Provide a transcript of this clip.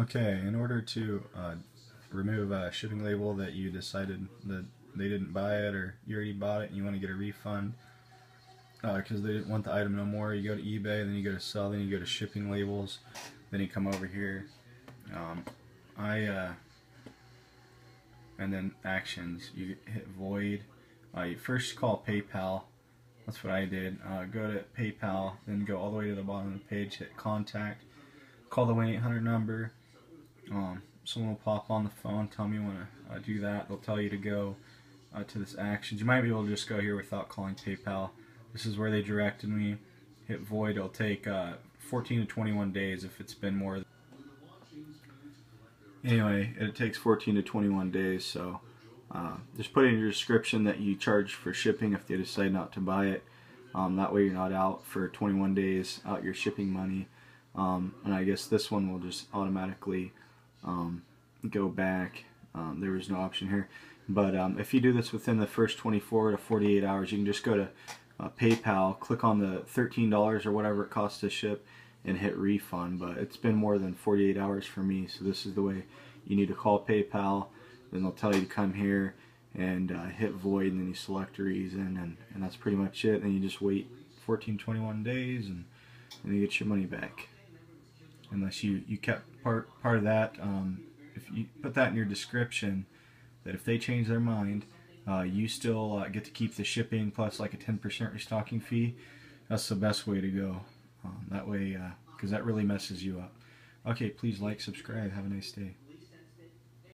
Okay, in order to uh, remove a shipping label that you decided that they didn't buy it or you already bought it and you want to get a refund because uh, they didn't want the item no more, you go to eBay, then you go to sell, then you go to shipping labels, then you come over here. Um, I uh, and then actions. You hit void. Uh, you first call PayPal. That's what I did. Uh, go to PayPal, then go all the way to the bottom of the page, hit contact, call the 1-800 number. Um, someone will pop on the phone, tell me when to uh, do that. They'll tell you to go uh, to this action. You might be able to just go here without calling PayPal. This is where they directed me. Hit void. It'll take uh, 14 to 21 days if it's been more. Anyway, it takes 14 to 21 days, so uh, just put in your description that you charge for shipping if they decide not to buy it. Um, that way you're not out for 21 days out your shipping money. Um, and I guess this one will just automatically um, go back. Um, there was no option here. But um, if you do this within the first 24 to 48 hours, you can just go to uh, PayPal, click on the $13 or whatever it costs to ship, and hit refund. But it's been more than 48 hours for me, so this is the way you need to call PayPal. Then they'll tell you to come here and uh, hit void, and then you select a reason, and, and that's pretty much it. Then you just wait 14, 21 days, and, and you get your money back. Unless you, you kept part, part of that, um, if you put that in your description, that if they change their mind, uh, you still uh, get to keep the shipping plus like a 10% restocking fee. That's the best way to go. Um, that way, because uh, that really messes you up. Okay, please like, subscribe. Have a nice day.